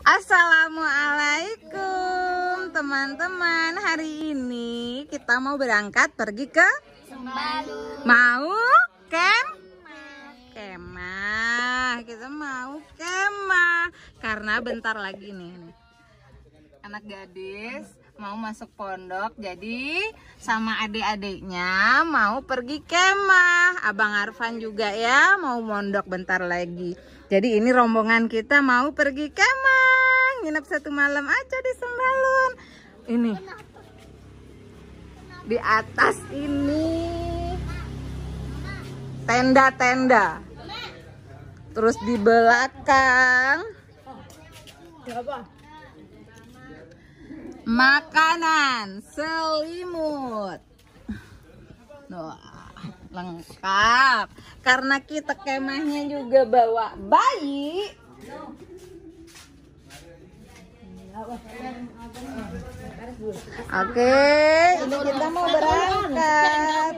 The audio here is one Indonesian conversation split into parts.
Assalamualaikum teman-teman Hari ini kita mau berangkat pergi ke Sembalu. Mau kem? Kemah Kita mau kemah Karena bentar lagi nih, nih. Anak gadis mau masuk pondok Jadi sama adik-adiknya mau pergi kemah Abang Arfan juga ya mau mondok bentar lagi Jadi ini rombongan kita mau pergi kemah Nginep satu malam aja di Sembalun Ini Di atas ini Tenda-tenda Terus di belakang Makanan selimut. Wah, lengkap. Karena kita kemahnya juga bawa bayi. Oke, ini kita mau berangkat.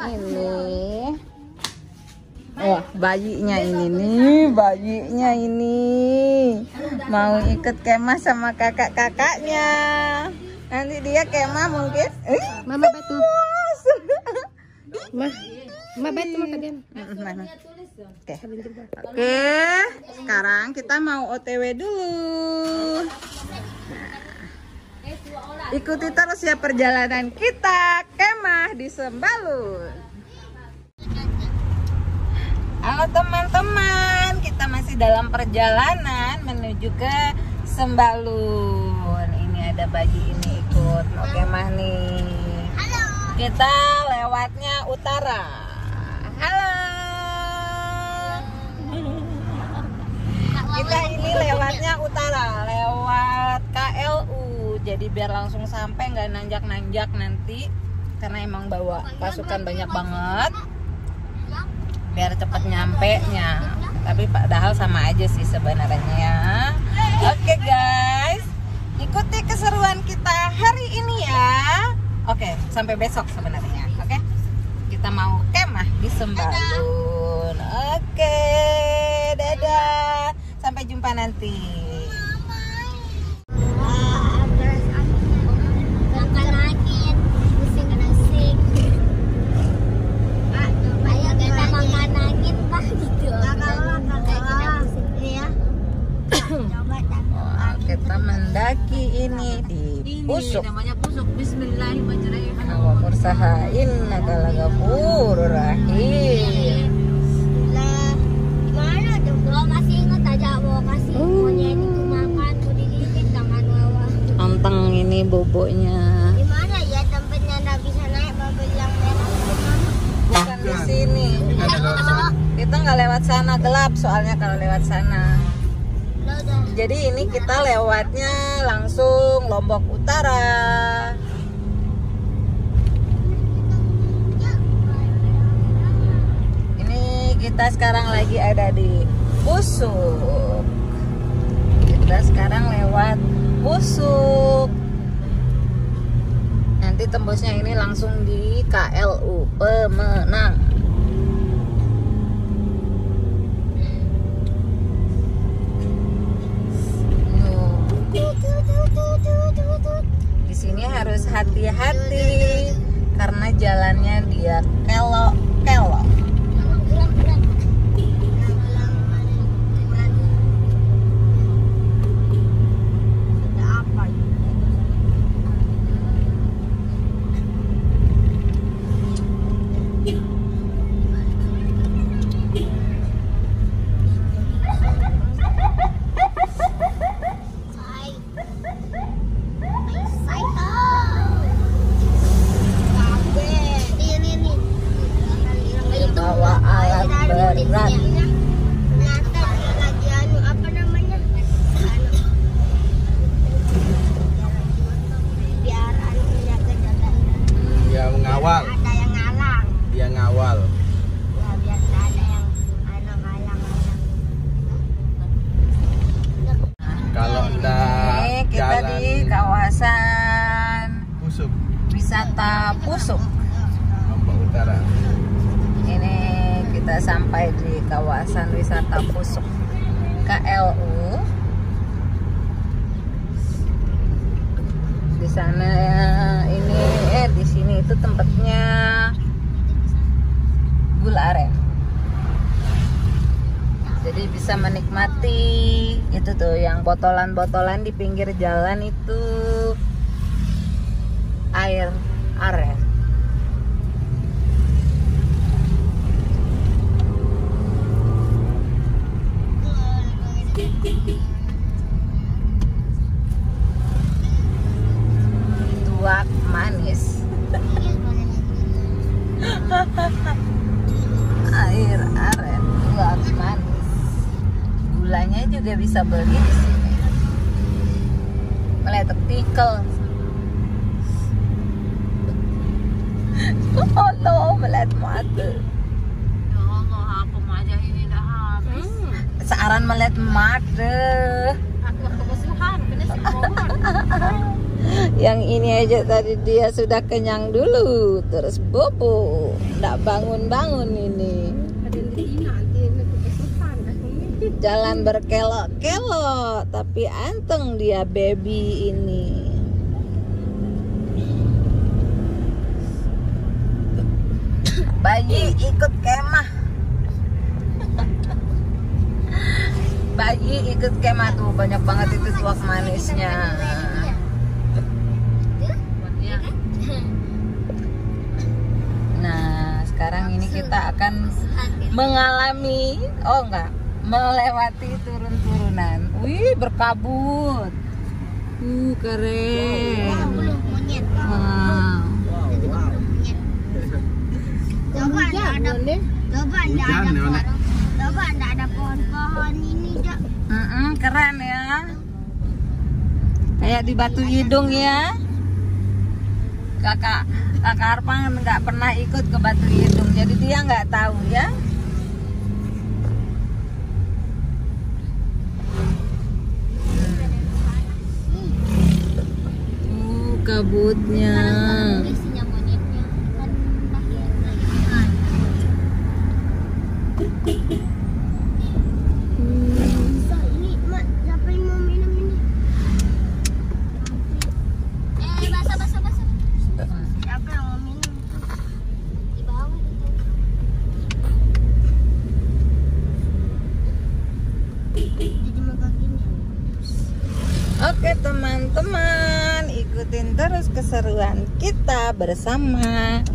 Ini. Wah, bayinya ini nih, bayinya ini. Mau ikut kemah sama kakak-kakaknya. Nanti dia kemah mungkin. Eh, Mama. Mah. Mama mah kalian. Mana? Oke. Oke, sekarang kita mau OTW dulu. Nah, ikuti terus ya perjalanan kita kemah di Sembalun. Halo teman-teman, kita masih dalam perjalanan menuju ke Sembalun. Ini ada bagi ini ikut mau kemah nih. Kita lewatnya utara. Halo. Kita ini lewatnya utara, lewat KLU. Jadi biar langsung sampai nggak nanjak-nanjak nanti. Karena emang bawa pasukan banyak banget. biar cepet nyampe nya. Tapi padahal sama aja sih sebenarnya oke guys. Ikuti keseruan kita hari ini ya. Oke sampai besok sebenarnya. Oke? Kita mau kemah di Sembalun. Oke dadah. Sampai jumpa nanti gelap soalnya kalau lewat sana. Jadi ini kita lewatnya langsung Lombok Utara. Ini kita sekarang lagi ada di Pusuk. Kita sekarang lewat Pusuk. Nanti tembusnya ini langsung di KLU Pemenang. Di sini harus hati-hati karena jalannya dia kelok-kelok. Dia mengawal, Ada yang ngalang. dia ngawal. Ya biasa ada yang ngalang. Kalau ndak Ini kita jalan di kawasan Pusuk, wisata Pusuk. Lombok Utara. Ini kita sampai di kawasan wisata Pusuk KLU. Di sana eh di sini itu tempatnya gula aren. Jadi bisa menikmati itu tuh yang botolan-botolan di pinggir jalan itu air aren. Tuak manis. Air aren tuak manis. Gulanya juga bisa beli di sini. Meletak tikel. Oh no, melihat mata. Ya Allah, apa aja ini dah habis. Searan melihat mata. Aku kebusuhan, bener sih mohon. Yang ini aja tadi dia sudah kenyang dulu, terus bobo, di sini nanti ini. Jalan berkelok-kelok, tapi anteng dia baby ini. Bayi ikut kemah. Bayi ikut kemah tuh banyak banget itu tuak manisnya. Kita akan mengalami oh enggak melewati turun-turunan. Wih, berkabut. Uh, keren. Belum monyet. Wow. Coba enggak ada Coba ada ya, pohon. Coba enggak ada pohon-pohon ini, Dok. Mm-mm, keren ya. Kayak di Batu Hidung ya. Kakak Kakak Arpang nggak pernah ikut ke Batu Hidung, jadi dia nggak tahu ya. Uh, kabutnya. Isinya monyetnya kan lahir lagi. Bisa ini, Mak. Siapa yang mau minum ini? Eh, basah, basah, basah. Siapa yang mau minum? Di bawah itu. Jadi makan gini. Oke teman-teman, ikutin terus keseruan bersama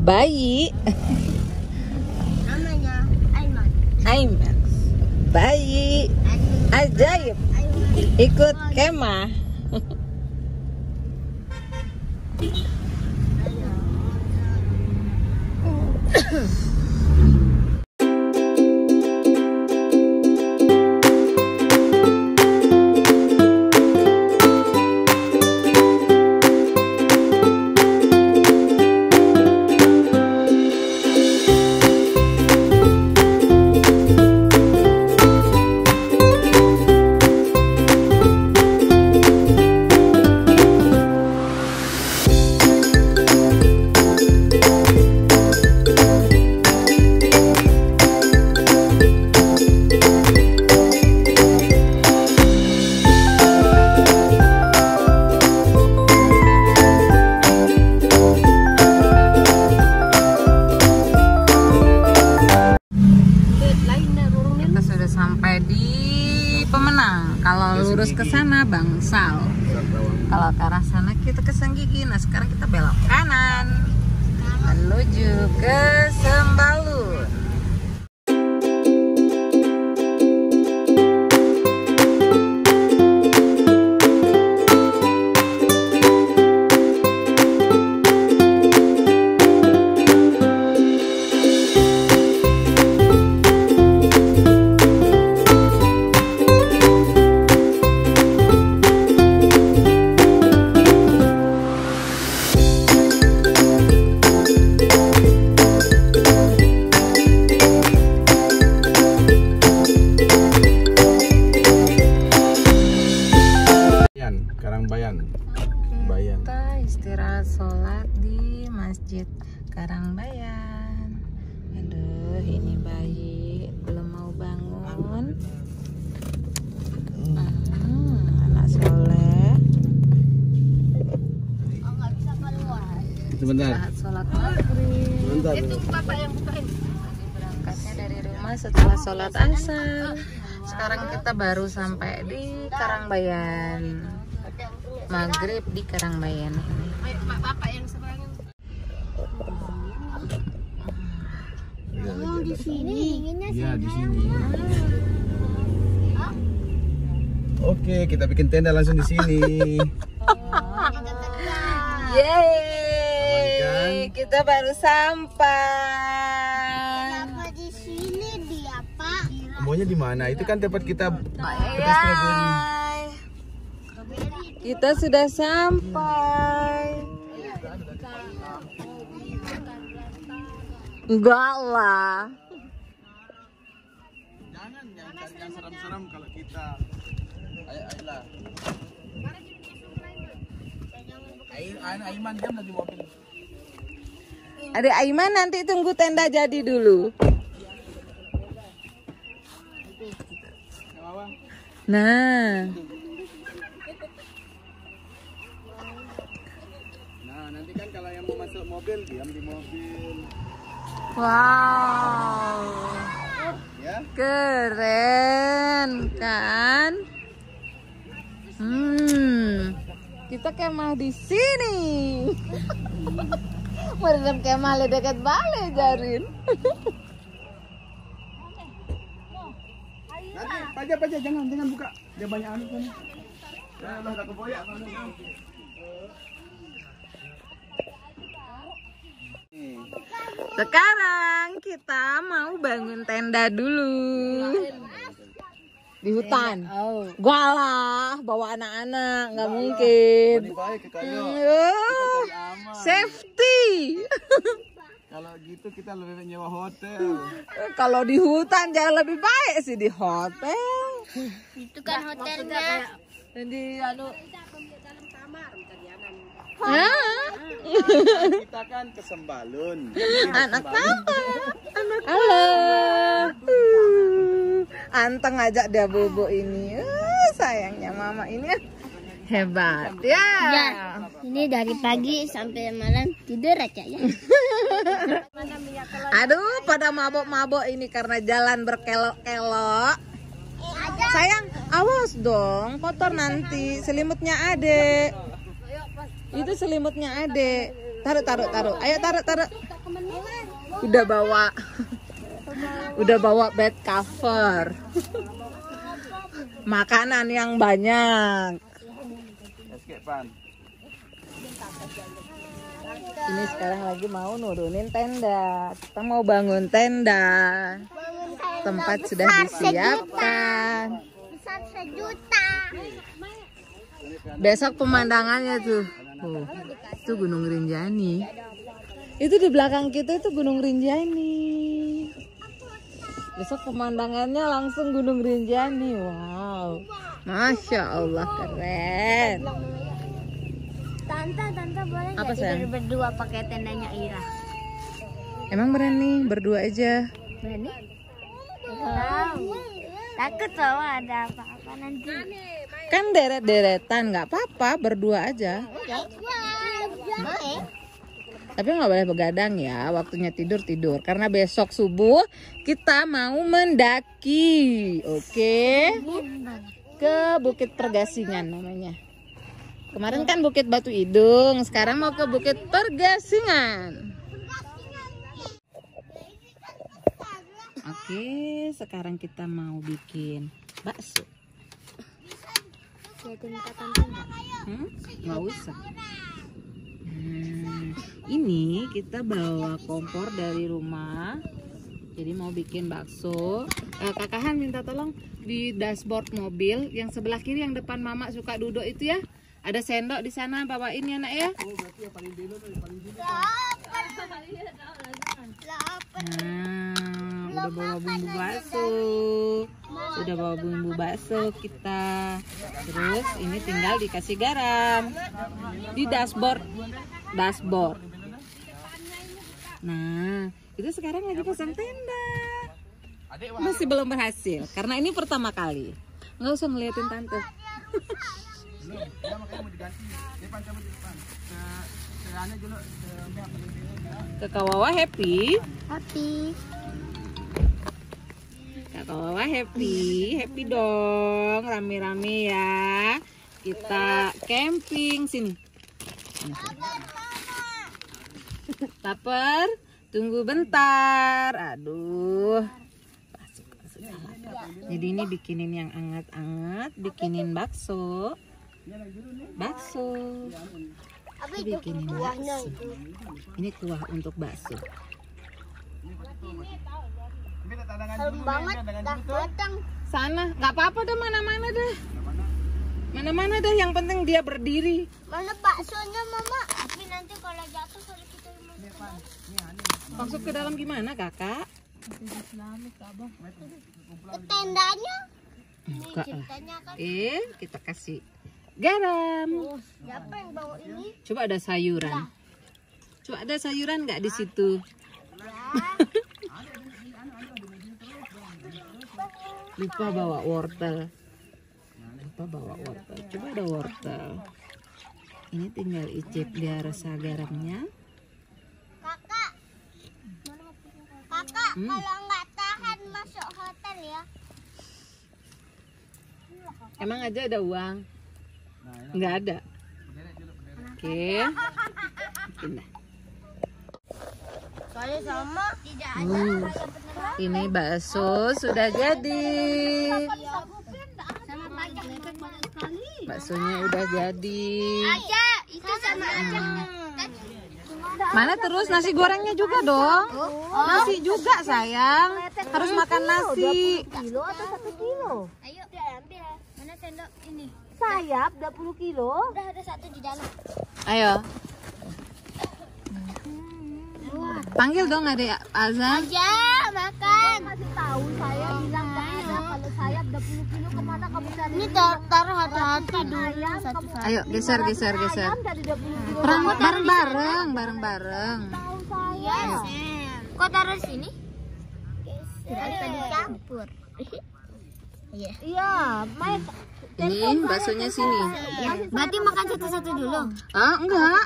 bayi Namanya Aiman. Aiman. Bayi ajaib ikut kemah. Sebentar. Saat sholat maghrib. Sebentar. Bapak yang bukain. Berangkatnya dari rumah setelah sholat asar. Sekarang kita baru sampai di Karangbayan. Maghrib di Karangbayan ini. Bapak yang seberangnya. Iya, Oh, di sini dinginnya Iya, di sini. Oke, kita bikin tenda langsung di sini. Yeay, kita baru sampai. Kenapa di sini dia, Pak? Maunya di mana? Itu kan tempat kita kita strawberry. Kita sudah sampai. Enggak lah. Jangan yang cari yang serem-serem kalau kita. Ayo, ayolah. Air, air, Aiman diam lagi mobil. Ada Aiman nanti tunggu tenda jadi dulu. Nah, Nah, nanti kan kalau yang mau masuk mobil, diam di mobil. wow, Ya? keren kan? Hmm, kita kemah di sini. Merendam kemah le dekat balai Jarin. Nanti, pajak, pajak, jangan, jangan buka. Dia banyak anu kan. Jangan lah, tak kepoyak. Nih, Sekarang kita mau bangun tenda dulu di hutan. Oh. Gua lah bawa anak-anak nggak mungkin. Ini baik. Oh, Aman. safety. Kalau gitu kita lebih baik nyewa hotel. Kalau di hutan jangan lebih baik sih di hotel. Itu kan hotelnya. Di anu. Ah, kita kan ke Sembalun. anak mama. Halo. Anteng ajak dia bobo ini. Uh, sayangnya mama ini hebat ya. Ya, ini dari pagi sampai malam tidur aja ya. Aduh, pada mabok-mabok ini karena jalan berkelok-kelok. Sayang, awas dong, kotor nanti. Selimutnya adek. Itu selimutnya adek. Taruh, taruh, taruh. Ayo taruh, taruh. Udah bawa. Udah bawa bed cover. Makanan yang banyak. Ini sekarang lagi mau nurunin tenda. Kita mau bangun tenda. Tempat sudah disiapkan. Besar sejuta. Besok pemandangannya tuh. Oh, itu Gunung Rinjani. Itu di belakang kita itu Gunung Rinjani. Besok pemandangannya langsung Gunung Rinjani. Wow. Masya Allah keren. Tante, tante boleh Apa, sayang? berdua pakai tendanya Ira? Emang berani berdua aja. Berani? Tahu. Takut soalnya ada apa-apa nanti. Kan deret-deretan nggak apa-apa berdua aja. Baik. Tapi nggak boleh begadang ya, waktunya tidur tidur. Karena besok subuh kita mau mendaki, oke? Ke Bukit Pergasingan namanya. Kemarin kan Bukit Batu Idung, sekarang mau ke Bukit Pergasingan. Oke, sekarang kita mau bikin bakso. Tante? Hmm? Nggak usah. Hmm, ini kita bawa kompor dari rumah. Jadi mau bikin bakso. Eh, kakahan minta tolong di dashboard mobil yang sebelah kiri yang depan mama suka duduk itu ya. Ada sendok di sana bawain ya nak ya. Nah, udah bawa bumbu bakso. Udah bawa bumbu bakso kita. Terus ini tinggal dikasih garam di dashboard. Dashboard. Nah, itu sekarang lagi pasang tenda. Masih belum berhasil karena ini pertama kali. Nggak usah ngeliatin tante. Belum. Ya makanya mau Kakak Wawa happy. Happy dong. Rame-rame ya. Kita camping sini. Lapar? Tunggu bentar. Aduh. Jadi ini bikinin yang anget-anget, bikinin bakso. Bakso. Bikinin bakso. Ini kuah untuk bakso. Serem dulu. banget. Dah datang. Sana, nggak apa-apa dah mana-mana dah. Mana-mana dah, yang penting dia berdiri. Mana baksonya mama? Tapi nanti kalau jatuh kalau kita Masuk ke dalam gimana kakak? ke tendanya. Buka lah. Kan. Eh, kita kasih garam. Siapa yang bawa ini? Coba ada sayuran. Coba ada sayuran nggak di situ? Lupa bawa wortel. Lupa bawa wortel. Coba ada wortel. Ini tinggal icip dia rasa garamnya. Kakak. Kakak, Hmm. kalau nggak tahan masuk hotel ya. Emang aja ada uang? Nggak ada. Oke. Pindah. Soalnya sama tidak ada Hmm. Ini bakso sudah jadi. sama pajak lepek banyak sekali. Baksonya udah jadi. Aja, itu sama aja. Mana terus nasi gorengnya juga dong? Nasi juga sayang. Harus makan nasi. kilo atau satu kilo? Ayo, ambil. Mana sendok ini? Sayap 20 kilo. Udah ada satu di dalam. Ayo. Panggil dong adek Azam. Aja, makan. Kasih tahu saya bilang ada kalau sayap 20 kilo ke mana kamu cari? Ini tar- taruh hati-hati dulu. Ayo geser geser geser. ayam dari 20 kilo. Perang bareng bareng bareng bareng. Tahu saya. Yes. Kok taruh sini? Tidak bisa dicampur. Iya. Iya, Mike. Ini baksonya sini. Berarti makan satu-satu dulu. Ah enggak.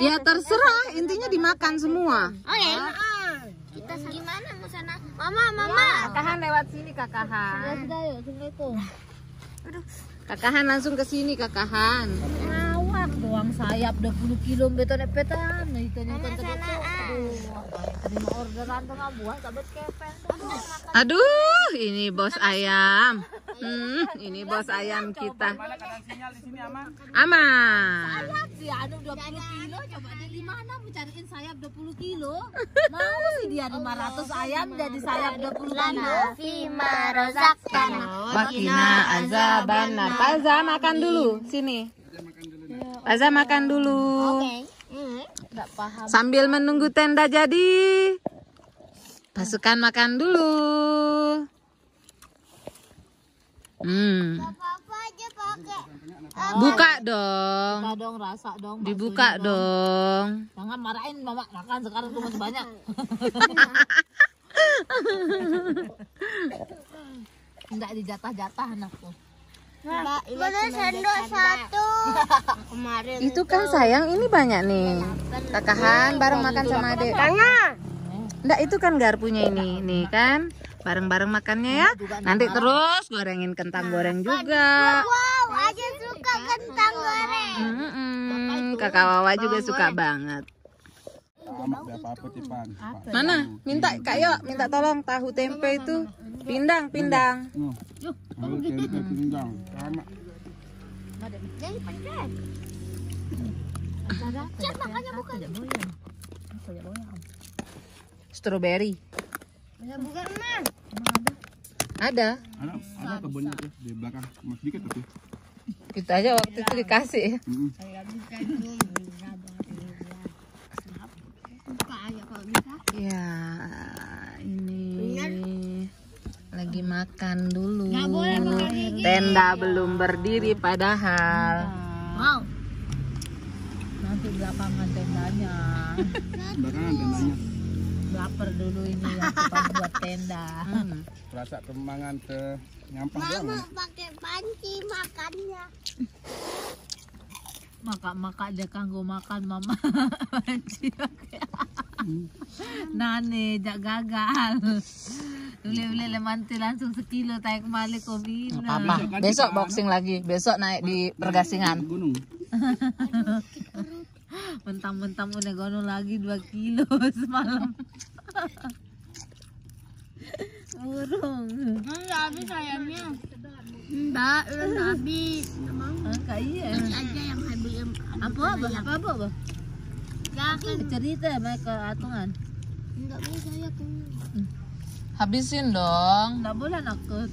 Ya terserah intinya dimakan semua. Oh ya. Kita gimana mau sana? Mama, mama. Kakahan lewat sini kakahan. Sudah yuk, Assalamualaikum. Kakahan langsung ke sini kakahan. Awak doang sayap 20 kilo beto nepetan. Nah, itu nih kan tadi tuh. Aduh, terima orderan tengah buah sabet kepen. Aduh, ini bos ayam. Hmm, ini bos ayam kita. Mana keadaan sinyal di sini aman? Aman. Si anu 20 kilo coba di di mana mau cariin sayap 20 kilo? Mau sih dia 500 ayam jadi sayap 20 kilo. Fima rozakkan. Wakina azabana. Paza makan dulu sini. Paza makan dulu. Enggak paham. Sambil menunggu tenda jadi. Pasukan makan dulu. Hmm. Buka dong. Buka dong rasa dong. Dibuka dong. Jangan marahin mama makan sekarang tuh masih banyak. Enggak dijatah-jatah anakku. Mana sendok satu? Kemarin. Itu kan sayang ini banyak nih. Kakahan bareng makan sama adek. Enggak itu kan garpunya ini, nih kan. Bareng-bareng makannya ya. Nanti terus gorengin kentang goreng juga. Wow, aja suka kentang goreng. Mm-mm. Kakak Wawa juga suka banget. Mana? Minta Kak Yo, minta tolong tahu tempe itu. Pindang, pindang. Tempe. Sama. Jadi makanya bukan. Strawberry. Ya bukan mah. Ada. Ada, ada kebunnya tuh di belakang. Mas sedikit tapi. Kita aja waktu itu dikasih. Kalau bisa. Ya, ini lagi makan dulu. Tenda belum berdiri padahal. Mau. Nanti belakangan tendanya. Belakangan tendanya. lapar dulu ini ya cepat buat tenda. Hmm. Rasa kemangan ke nyampah doang. Mama pakai panci makannya. Maka maka dia kanggo makan mama. Nane jak gagal. Ule-ule lemanti langsung sekilo tayo kembali ko bina. Apa? Besok boxing lagi. Besok naik di pergasingan. Gunung. Mentang-mentang udah gono lagi 2 kilo semalam. Burung. Enggak habis ayamnya. Enggak, belum habis. Angka iya. Aja yang habis. Apa apa apa apa? Cerita mereka atungan. Enggak bisa ya Habisin dong. Nggak boleh nakut.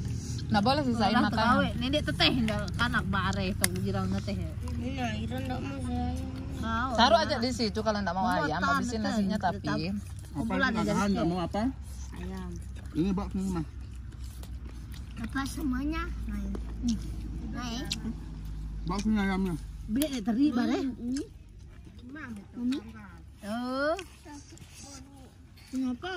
Nggak boleh sisain Lah makanan. tegawe, nenek teteh ndak kanak bare tok girang teteh. Nah, Ira enggak mau. Taruh aja di situ kalau nggak mau ayam. Habisin nasinya tapi. Apa Kumpulan ini di nggak mau apa? Ayam. Ini box ini mah. Apa semuanya? Naik. Naik. Box ini ayamnya. Beli teri bare. Ini. Ini. Oh. Kenapa?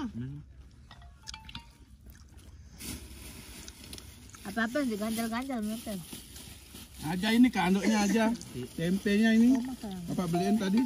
Apa-apa yang diganjal-ganjal mereka. Aja ini ke anduknya aja. Tempenya ini. Bapak beliin tadi.